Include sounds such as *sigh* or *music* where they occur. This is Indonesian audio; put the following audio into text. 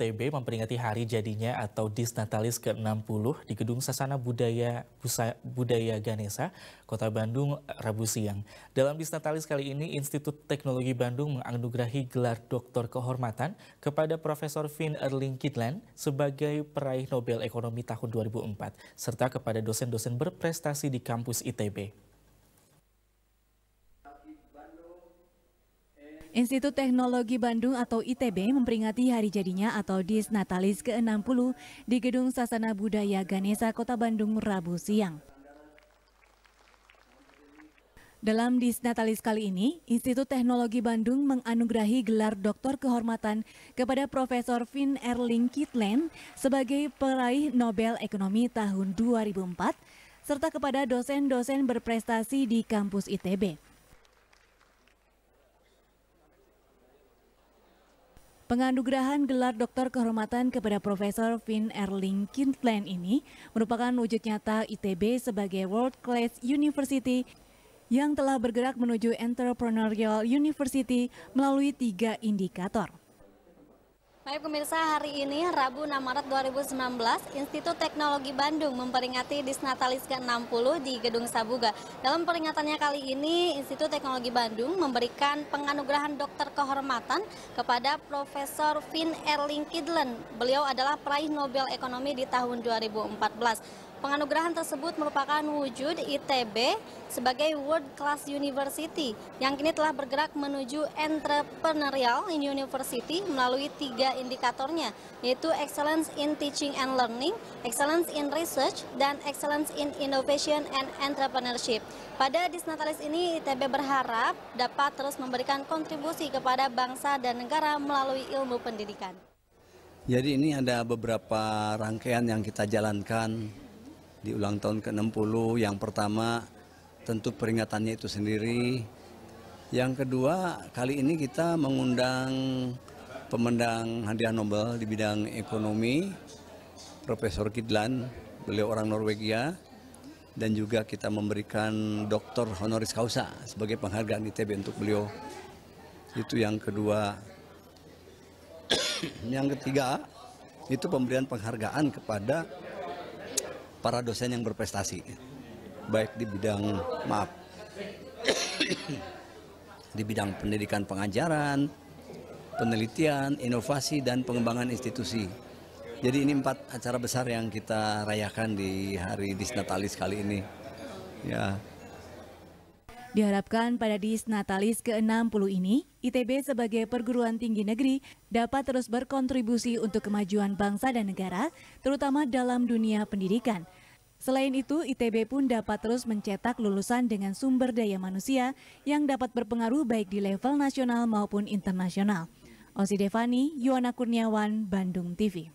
ITB memperingati hari jadinya atau Disnatalis ke-60 di Gedung Sasana Budaya Busa, Budaya Ganesa, Kota Bandung, Rabu siang. Dalam Disnatalis kali ini, Institut Teknologi Bandung menganugerahi gelar doktor kehormatan kepada Profesor Finn Erling Kidland sebagai peraih Nobel Ekonomi tahun 2004, serta kepada dosen-dosen berprestasi di kampus ITB. Institut Teknologi Bandung atau ITB memperingati hari jadinya atau Disnatalis ke-60 di Gedung Sasana Budaya Ganesa, Kota Bandung, Rabu siang. Dalam Disnatalis kali ini, Institut Teknologi Bandung menganugerahi gelar doktor kehormatan kepada Profesor Finn Erling Kitland sebagai peraih Nobel Ekonomi tahun 2004, serta kepada dosen-dosen berprestasi di kampus ITB. Penganugerahan gelar doktor kehormatan kepada Profesor Finn Erling Kindland ini merupakan wujud nyata ITB sebagai World Class University yang telah bergerak menuju Entrepreneurial University melalui tiga indikator. Baik pemirsa, hari ini Rabu 6 Maret 2019, Institut Teknologi Bandung memperingati Disnatalis ke-60 di Gedung Sabuga. Dalam peringatannya kali ini, Institut Teknologi Bandung memberikan penganugerahan dokter kehormatan kepada Profesor Finn Erling Kidlen. Beliau adalah peraih Nobel Ekonomi di tahun 2014. Penganugerahan tersebut merupakan wujud ITB sebagai World Class University yang kini telah bergerak menuju Entrepreneurial University melalui tiga indikatornya, yaitu Excellence in Teaching and Learning, Excellence in Research, dan Excellence in Innovation and Entrepreneurship. Pada Disnatalis ini, ITB berharap dapat terus memberikan kontribusi kepada bangsa dan negara melalui ilmu pendidikan. Jadi ini ada beberapa rangkaian yang kita jalankan di ulang tahun ke-60. Yang pertama tentu peringatannya itu sendiri. Yang kedua, kali ini kita mengundang pemendang hadiah Nobel di bidang ekonomi, Profesor Kidlan, beliau orang Norwegia, dan juga kita memberikan doktor honoris causa sebagai penghargaan ITB untuk beliau. Itu yang kedua. yang ketiga, itu pemberian penghargaan kepada para dosen yang berprestasi baik di bidang maaf *coughs* di bidang pendidikan pengajaran, penelitian, inovasi dan pengembangan institusi. Jadi ini empat acara besar yang kita rayakan di hari Disnatalis kali ini. Ya. Diharapkan pada Disnatalis ke-60 ini, ITB sebagai perguruan tinggi negeri dapat terus berkontribusi untuk kemajuan bangsa dan negara, terutama dalam dunia pendidikan. Selain itu, ITB pun dapat terus mencetak lulusan dengan sumber daya manusia yang dapat berpengaruh baik di level nasional maupun internasional. Osi Devani, Yuwana Kurniawan, Bandung TV.